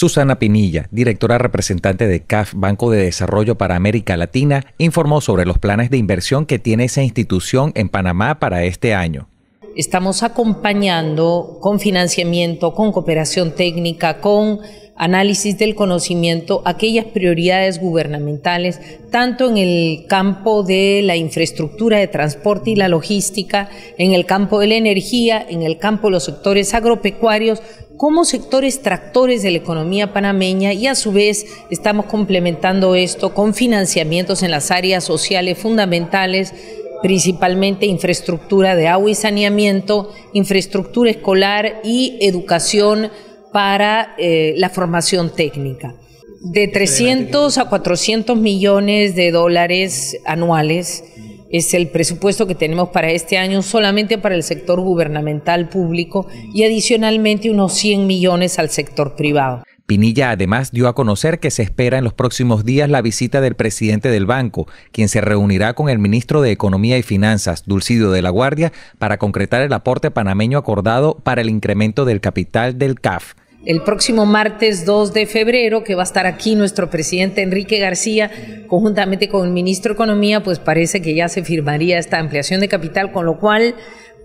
Susana Pinilla, directora representante de CAF, Banco de Desarrollo para América Latina, informó sobre los planes de inversión que tiene esa institución en Panamá para este año. Estamos acompañando con financiamiento, con cooperación técnica, con análisis del conocimiento, aquellas prioridades gubernamentales, tanto en el campo de la infraestructura de transporte y la logística, en el campo de la energía, en el campo de los sectores agropecuarios, como sectores tractores de la economía panameña y a su vez estamos complementando esto con financiamientos en las áreas sociales fundamentales, principalmente infraestructura de agua y saneamiento, infraestructura escolar y educación para eh, la formación técnica. De 300 a 400 millones de dólares anuales es el presupuesto que tenemos para este año solamente para el sector gubernamental público y adicionalmente unos 100 millones al sector privado. Pinilla además dio a conocer que se espera en los próximos días la visita del presidente del banco, quien se reunirá con el ministro de Economía y Finanzas, Dulcidio de la Guardia, para concretar el aporte panameño acordado para el incremento del capital del CAF el próximo martes 2 de febrero, que va a estar aquí nuestro presidente Enrique García, conjuntamente con el ministro de Economía, pues parece que ya se firmaría esta ampliación de capital, con lo cual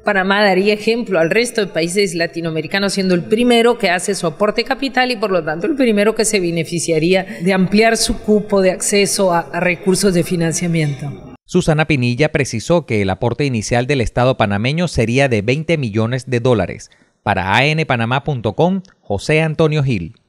Panamá daría ejemplo al resto de países latinoamericanos, siendo el primero que hace su aporte capital y por lo tanto el primero que se beneficiaría de ampliar su cupo de acceso a, a recursos de financiamiento. Susana Pinilla precisó que el aporte inicial del Estado panameño sería de 20 millones de dólares. Para anpanamá.com, José Antonio Gil.